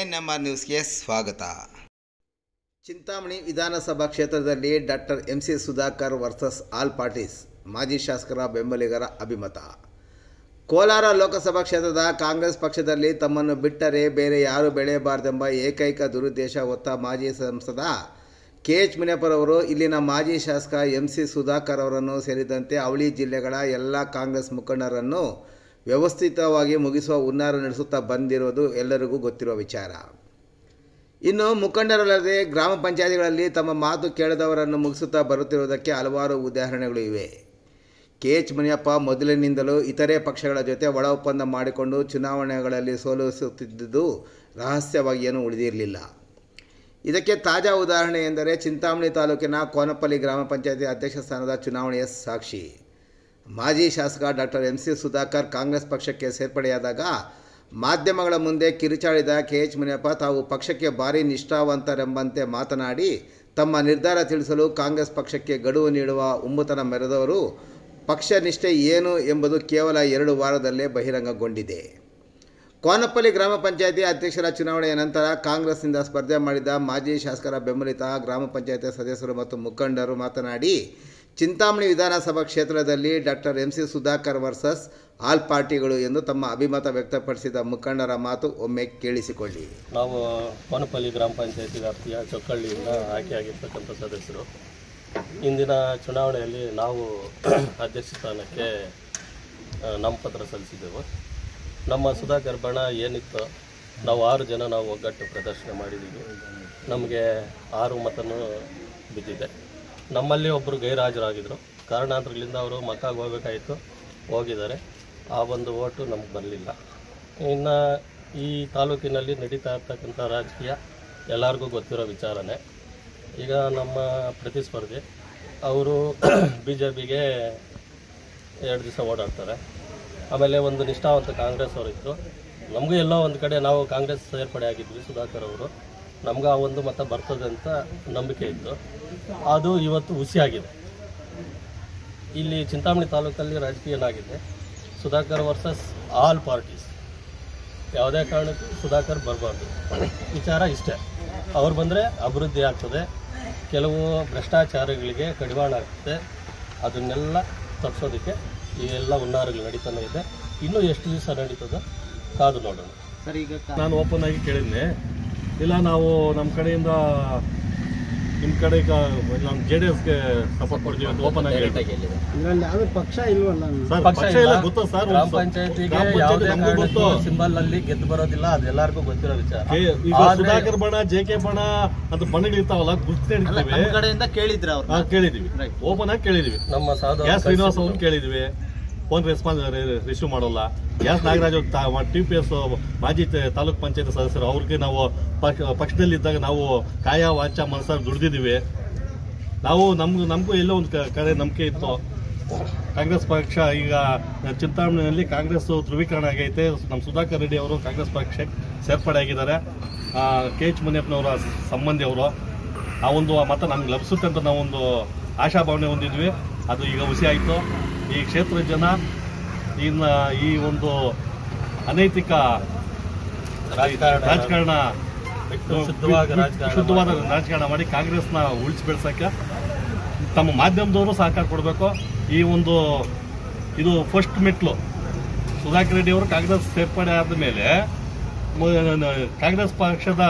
A R ನ್ಯೂಸ್ಗೆ ಸ್ವಾಗತ. ಚಿಂತಾಮಣಿ ವಿಧಾನಸಭಾ ಕ್ಷೇತ್ರದಲ್ಲಿ doctor M C Sudhakar versus all parties, ಮಾಜಿ ಶಾಸಕರ ಬೆಂಬಲಿಗರ ಅಭಿಮತ. ಕೋಲಾರ ಲೋಕಸಭಾ ಕ್ಷೇತ್ರದ ಕಾಂಗ್ರೆಸ್ ಪಕ್ಷದಲ್ಲಿ ತಮ್ಮನ್ನು ಬಿಟ್ಟರೆ ಬೇರೆ ಯಾರು ಬೆಳೆಯಬಾರದೆಂಬ ಏಕೈಕ ದುರುದ್ದೇಶ ಹೊತ್ತ ಮಾಜಿ ಸಂಸದ ಕೆ ಎಚ್ ಮುನಿಯಪ್ಪರವರು, ಇಲ್ಲಿನ ಮಾಜಿ ಶಾಸಕ ಎಂ ಸಿ ಸುಧಾಕರ್ ಅವರನ್ನು ಸೇರಿದಂತೆ ಅವಳಿ ಜಿಲ್ಲೆಗಳ ಎಲ್ಲ ಕಾಂಗ್ರೆಸ್ ಮುಖಂಡರನ್ನು ವ್ಯವಸ್ಥಿತವಾಗಿ ಮುಗಿಸುವ ಹುನ್ನಾರ ನಡೆಸುತ್ತಾ ಬಂದಿರುವುದು ಎಲ್ಲರಿಗೂ ಗೊತ್ತಿರುವ ವಿಚಾರ. ಇನ್ನು ಮುಖಂಡರಲ್ಲದೆ ಗ್ರಾಮ ಪಂಚಾಯತಿಗಳಲ್ಲಿ ತಮ್ಮ ಮಾತು ಕೇಳದವರನ್ನು ಮುಗಿಸುತ್ತಾ ಬರುತ್ತಿರುವುದಕ್ಕೆ ಹಲವಾರು ಉದಾಹರಣೆಗಳು ಇವೆ. ಕೆ. ಎಚ್. ಮುನಿಯಪ್ಪ ಮೊದಲಿನಿಂದಲೂ ಇತರೆ ಪಕ್ಷಗಳ ಜೊತೆ ಒಳ ಒಪ್ಪಂದ ಮಾಡಿಕೊಂಡು ಚುನಾವಣೆಗಳಲ್ಲಿ ಸೋಲಿಸುತ್ತಿದ್ದುದು ರಹಸ್ಯವಾಗಿ ಏನೂ ಉಳಿದಿರಲಿಲ್ಲ. ಇದಕ್ಕೆ ತಾಜಾ ಉದಾಹರಣೆ ಎಂದರೆ ಚಿಂತಾಮಣಿ ತಾಲೂಕಿನ ಕೋನಪಲ್ಲಿ ಗ್ರಾಮ ಪಂಚಾಯತಿ ಅಧ್ಯಕ್ಷ ಸ್ಥಾನದ ಚುನಾವಣೆಯ ಸಾಕ್ಷಿ. ಮಾಜಿ ಶಾಸಕ doctor M C Sudhakar Congress ಪಕ್ಷಕ್ಕೆ ಸೇರ್ಪಡೆಯಾದಾಗ ಮಾಧ್ಯಮಗಳ ಮುಂದೆ ಕಿರುಚಾಡಿದ ಕೆ ಎಚ್ ಮುನಿಯಪ್ಪ ತಾವು ಪಕ್ಷಕ್ಕೆ ಭಾರಿ ನಿಷ್ಠಾವಂತರೆಂಬಂತೆ ಮಾತನಾಡಿ, ತಮ್ಮ ನಿರ್ಧಾರ ತಿಳಿಸಲು ಕಾಂಗ್ರೆಸ್ ಪಕ್ಷಕ್ಕೆ ಗಡುವು ನೀಡುವ ಉಮ್ಮತನ ಮೆರೆದವರು, ಪಕ್ಷ ನಿಷ್ಠೆ ಏನು ಎಂಬುದು ಕೇವಲ ಎರಡು ವಾರದಲ್ಲೇ ಬಹಿರಂಗಗೊಂಡಿದೆ. ಕೋನಪಲ್ಲಿ ಗ್ರಾಮ ಪಂಚಾಯಿತಿ ಅಧ್ಯಕ್ಷರ ಚುನಾವಣೆಯ ನಂತರ ಕಾಂಗ್ರೆಸ್ನಿಂದ ಸ್ಪರ್ಧೆ ಮಾಡಿದ ಮಾಜಿ ಶಾಸಕರ ಬೆಂಬಲಿತ ಗ್ರಾಮ ಪಂಚಾಯಿತಿ ಸದಸ್ಯರು ಮತ್ತು ಮುಖಂಡರು ಮಾತನಾಡಿ ಚಿಂತಾಮಣಿ ವಿಧಾನಸಭಾ ಕ್ಷೇತ್ರದಲ್ಲಿ doctor M C Sudhakar versus all ಪಾರ್ಟಿಗಳು ಎಂದು ತಮ್ಮ ಅಭಿಮತ ವ್ಯಕ್ತಪಡಿಸಿದ ಮುಖಂಡರ ಮಾತು ಒಮ್ಮೆ ಕೇಳಿಸಿಕೊಳ್ಳಿ. ನಾವು ಕೋನಪಲ್ಲಿ ಗ್ರಾಮ ಪಂಚಾಯತಿ ವ್ಯಾಪ್ತಿಯ ಚೊಕ್ಕಳ್ಳಿಯಿಂದ ಆಯ್ಕೆಯಾಗಿರ್ತಕ್ಕಂಥ ಸದಸ್ಯರು. ಇಂದಿನ ಚುನಾವಣೆಯಲ್ಲಿ ನಾವು ಅಧ್ಯಕ್ಷ ಸ್ಥಾನಕ್ಕೆ ನಾಮಪತ್ರ ಸಲ್ಲಿಸಿದ್ದೆವು. ನಮ್ಮ ಸುಧಾಕರ್ ಬಣ ಏನಿತ್ತು ನಾವು ಆರು ಜನ ನಾವು ಒಗ್ಗಟ್ಟು ಪ್ರದರ್ಶನ ಮಾಡಿದ್ದೀವಿ. ನಮಗೆ ಆರು ಮತನೂ ಬಿದ್ದಿದೆ. ನಮ್ಮಲ್ಲಿ ಒಬ್ಬರು ಗೈರಾಜರಾಗಿದ್ದರು ಕಾರಣಾಂತರಗಳಿಂದ ಅವರು ಮಕ್ಕಾಗಿ ಹೋಗಬೇಕಾಯಿತು. ಹೋಗಿದ್ದಾರೆ. ಆ ಒಂದು ಓಟು ನಮ್ಗೆ ಬರಲಿಲ್ಲ. ಇನ್ನು ಈ ತಾಲೂಕಿನಲ್ಲಿ ನಡೀತಾ ಇರ್ತಕ್ಕಂಥ ರಾಜಕೀಯ ಎಲ್ಲರಿಗೂ ಗೊತ್ತಿರೋ ವಿಚಾರನೇ. ಈಗ ನಮ್ಮ ಪ್ರತಿಸ್ಪರ್ಧಿ, ಅವರು ಬಿ ಜೆ ಪಿಗೆ ಎರಡು ದಿವಸ ಓಡಾಡ್ತಾರೆ ಆಮೇಲೆ ಒಂದು ನಿಷ್ಠಾವಂತ ಕಾಂಗ್ರೆಸ್ ಅವರು ಇದ್ದರು ನಮಗೂ ಎಲ್ಲೋ ಒಂದು ಕಡೆ ನಾವು ಕಾಂಗ್ರೆಸ್ ಸೇರ್ಪಡೆ ಆಗಿದ್ವಿ ಸುಧಾಕರ್ ಅವರು. ನಮ್ಗೆ ಆ ಒಂದು ಮತ ಬರ್ತದೆ ಅಂತ ನಂಬಿಕೆ ಇತ್ತು. ಅದು ಇವತ್ತು ಹುಸಿಯಾಗಿದೆ. ಇಲ್ಲಿ ಚಿಂತಾಮಣಿ ತಾಲೂಕಲ್ಲಿ ರಾಜಕೀಯ ಏನಾಗಿದೆ? Sudhakar versus all parties. ಯಾವುದೇ ಕಾರಣಕ್ಕೂ ಸುಧಾಕರ್ ಬರಬಾರ್ದು. ವಿಚಾರ ಇಷ್ಟೇ. ಅವ್ರು ಬಂದರೆ ಅಭಿವೃದ್ಧಿ ಆಗ್ತದೆ. ಕೆಲವು ಭ್ರಷ್ಟಾಚಾರಗಳಿಗೆ ಕಡಿವಾಣ ಆಗ್ತದೆ ಅದನ್ನೆಲ್ಲ ತಪ್ಪಿಸೋದಕ್ಕೆ ಈ ಎಲ್ಲ ಹುನ್ನಾರಗಳು ನಡೀತಾನೆ ಇದೆ. ಇನ್ನೂ ಎಷ್ಟು ದಿವಸ ನಡೀತದೋ? ಕಾದು ನೋಡೋಣ. ನಾನು ಓಪನ್ ಆಗಿ ಕೇಳಿದ್ನೆ. ಇಲ್ಲ ನಾವು ನಮ್ಮ ಕಡೆಯಿಂದ ನಿಮ್ಮ ಕಡೆ ನಮ್ಮ ಜೆ ಡಿ ಎಸ್ಗೆ ಸಪೋರ್ಟ್ ಕೊಡ್ತೀವಿ ಅಂತ ಓಪನ್ ಆಗಿ. ಇದರಲ್ಲಿ ಯಾವ್ದು ಪಕ್ಷ ಇಲ್ವಲ್ಲ ಸರ್ ಪಕ್ಷ ಇಲ್ಲ. ಗೊತ್ತು ಸರ್? ಗ್ರಾಮ ಪಂಚಾಯತಿಗೆ ಗ್ರಾಮ ಪಂಚಾಯತಿ ಯಾವುದೇ ಕಾರಣಕ್ಕೂ ಸಿಂಬಲ್ ಅಲ್ಲಿ ಗೆದ್ದು ಬರೋದಿಲ್ಲ ಅದೆಲ್ಲರಿಗೂ ಗೊತ್ತಿರೋ ವಿಚಾರ. ಈಗ ಸುಧಾಕರ್ ಬಣ ಜೆ ಕೆ ಬಣ ಅಂತ ಬಣ್ಣಗಳಿರ್ತಾವಲ್ಲ ಗುರ್ತಿಡ್ತೀವಿ ಕಡೆಯಿಂದ ಕೇಳಿದ್ರೆ ಅವ್ರು. ಕೇಳಿದೀವಿ. ಓಪನ್ ಆಗಿ ಕೇಳಿದೀವಿ. ನಮ್ಮ ಸಾಧು ಶ್ರೀನಿವಾಸ ಅವ್ರನ್ನ ಕೇಳಿದ್ವಿ. ಫೋನ್ ರೆಸ್ಪಾನ್ಸ್ ರಿಸೀವ್ ಮಾಡೋಲ್ಲ. S Nagaraj T P S ಮಾಜಿ ತಾಲೂಕ್ ಪಂಚಾಯತ್ ಸದಸ್ಯರು, ಅವ್ರಿಗೆ ನಾವು ಪಕ್ಷದಲ್ಲಿ ಪಕ್ಷದಲ್ಲಿದ್ದಾಗ ನಾವು ಕಾಯ ವಾಚ ಮನಸ್ಸಾಗಿ ದುಡ್ದಿದ್ದೀವಿ. ನಾವು ನಮ್ಗೂ ನಮಗೂ ಎಲ್ಲೋ ಒಂದು ಕಡೆ ನಂಬಿಕೆ ಇತ್ತು. ಕಾಂಗ್ರೆಸ್ ಪಕ್ಷ ಈಗ ಚಿಂತಾಮಣಿಯಲ್ಲಿ ಕಾಂಗ್ರೆಸ್ ಧ್ರುವೀಕರಣ ಆಗೈತೆ. ನಮ್ಮ ಸುಧಾಕರ್ ರೆಡ್ಡಿ ಅವರು ಕಾಂಗ್ರೆಸ್ ಪಕ್ಷಕ್ಕೆ ಸೇರ್ಪಡೆ ಆಗಿದ್ದಾರೆ. ಕೆ ಎಚ್ ಮುನಿಯಪ್ಪನವರ ಸಂಬಂಧಿ ಅವರು. ಆ ಒಂದು ಮತ ನಮ್ಗೆ ಲಭಿಸುತ್ತೆ ಅಂತ ನಾವೊಂದು ಆಶಾಭಾವನೆ ಹೊಂದಿದ್ವಿ. ಅದು ಈಗ ಹುಸಿ ಈ ಕ್ಷೇತ್ರದ ಜನ ಇನ್ನು ಈ ಒಂದು ಅನೈತಿಕ ರಾಜಕಾರಣ ಶುದ್ಧವಾದ ರಾಜಕಾರಣ ಮಾಡಿ. ಕಾಂಗ್ರೆಸ್ನ ಉಳಿಸಿ ಬೆಳೆಸೋಕ್ಕೆ ತಮ್ಮ ಮಾಧ್ಯಮದವರು ಸಹಕಾರ ಕೊಡಬೇಕು. ಈ ಒಂದು ಇದು ಫಸ್ಟ್ ಮೆಟ್ಲು. ಸುಧಾಕರ್ ರೆಡ್ಡಿ ಅವರು ಕಾಂಗ್ರೆಸ್ ಸೇರ್ಪಡೆ ಆದ ಮೇಲೆ ಕಾಂಗ್ರೆಸ್ ಪಕ್ಷದ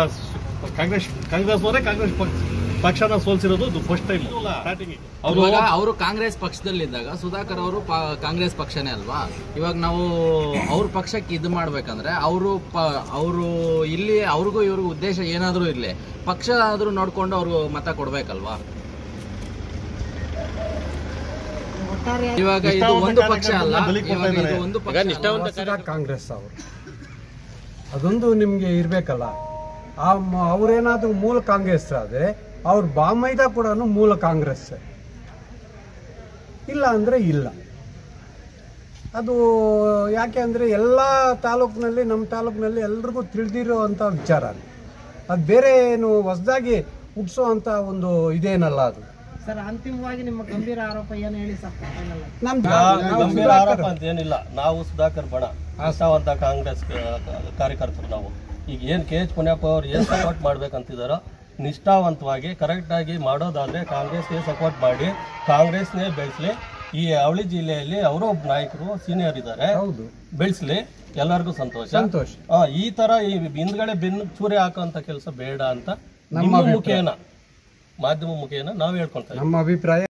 ಕಾಂಗ್ರೆಸ್ ಕಾಂಗ್ರೆಸ್ ಅವರೇ ಕಾಂಗ್ರೆಸ್ ಪಕ್ಷ- ಪಕ್ಷನ ಸೋಲ್ಸಿರೋದು ಇದು ಫಸ್ಟ್ ಟೈಮ್ ಸ್ಟಾರ್ಟಿಂಗ್ ಅವರು ಇವಾಗ ಅವರು ಕಾಂಗ್ರೆಸ್ ಪಕ್ಷದಲ್ಲಿದ್ದಾಗ ಸುಧಾಕರ್ ಅವರು ಪ- ಕಾಂಗ್ರೆಸ್ ಪಕ್ಷನೇ ಅಲ್ವಾ? ಇವಾಗ ನಾವು ಅವ್ರ ಪಕ್ಷಕ್ಕೆ ಇದು ಮಾಡ್ಬೇಕಂದ್ರೆ ಅವರು ಅವರು ಇಲ್ಲಿ ಅವ್ರಿಗೂ ಇವ್ರಿಗೂ ಉದ್ದೇಶ ಏನಾದರೂ ಇರಲಿ. ಪಕ್ಷ ಆದ್ರೂ ನೋಡಿಕೊಂಡು ಅವರು ಮತ ಕೊಡ್ಬೇಕಲ್ವಾ? ಇವಾಗ ಇದು ಒಂದು ಪಕ್ಷ ಅಲ್ಲ. ಇವಾಗ ಇದು ಒಂದು ಪಕ್ಷ ಅಲ್ಲ. ಕಾಂಗ್ರೆಸ್ ಅವರು. ಅದೊಂದು ನಿಮ್ಗೆ ಇರ್ಬೇಕಲ್ಲ. ಆ ಅವ್ರೇನಾದ್ರೂ ಮೂಲ ಕಾಂಗ್ರೆಸ್ ಆದ್ರೆ ಅವ್ರ ಬಾಮೈದ ಕೂಡ ಮೂಲ ಕಾಂಗ್ರೆಸ್. ಇಲ್ಲ ಅಂದ್ರೆ ಇಲ್ಲ. ಅದು ಯಾಕೆ ಅಂದ್ರೆ ಎಲ್ಲ ತಾಲೂಕಿನಲ್ಲಿ ನಮ್ಮ ತಾಲೂಕಿನಲ್ಲಿ ಎಲ್ರಿಗೂ ಅಂತ ವಿಚಾರ ಅದು. ಅದು ಬೇರೆ ಏನು ಹೊಸದಾಗಿ ಹುಟ್ಟಿಸೋ ಅಂತ ಒಂದು ಇದೇನಲ್ಲ ಅದು. ಸರ್ ಅಂತಿಮವಾಗಿ ನಿಮ್ಮ ಗಂಭೀರ ಆರೋಪ ಏನು ಹೇಳಿ ಸರ್? ಗಂಭೀರ ಆರೋಪ ಅಂತ ಏನಿಲ್ಲ. ನಾವು ಸುಧಾಕರ್ ಬಣ. ಆಸಾವಂತ ಕಾಂಗ್ರೆಸ್ ಕಾರ್ಯಕರ್ತರು ನಾವು. ಈಗ ಏನು ಕೆ ಎಚ್ ಪುಣ್ಯಪ್ಪ ಅವ್ರು ಏನು ಸಪೋರ್ಟ್ ಮಾಡ್ಬೇಕಂತಿದಾರೋ ನಿಷ್ಠಾವಂತವಾಗಿ ಕರೆಕ್ಟಾಗಿ ಮಾಡೋದಾದರೆ ಕಾಂಗ್ರೆಸ್ಗೆ ಸಪೋರ್ಟ್ ಮಾಡಿ ಕಾಂಗ್ರೆಸ್ನೇ ಬೆಳೆಸಲಿ. ಈ ಅವಳಿ ಜಿಲ್ಲೆಯಲ್ಲಿ ಅವರು ಒಬ್ಬ ನಾಯಕರು ಸೀನಿಯರ್ ಇದ್ದಾರೆ. ಹೌದು. ಬೆಳೆಸಲಿ. ಎಲ್ಲರಿಗೂ ಸಂತೋಷ. ಸಂತೋಷ. ಆ, ಈ ತರ ಈ ಹಿಂದ್ಗಡೆ ಬೆನ್ನು ಚೂರಿ ಹಾಕುವಂತ ಕೆಲಸ ಬೇಡ ಅಂತ ನಮ್ಮ ಮುಖೇನ ಮಾಧ್ಯಮ ಮುಖೇನ ನಾವು ಹೇಳ್ಕೊಂತ ನಮ್ಮ ಅಭಿಪ್ರಾಯ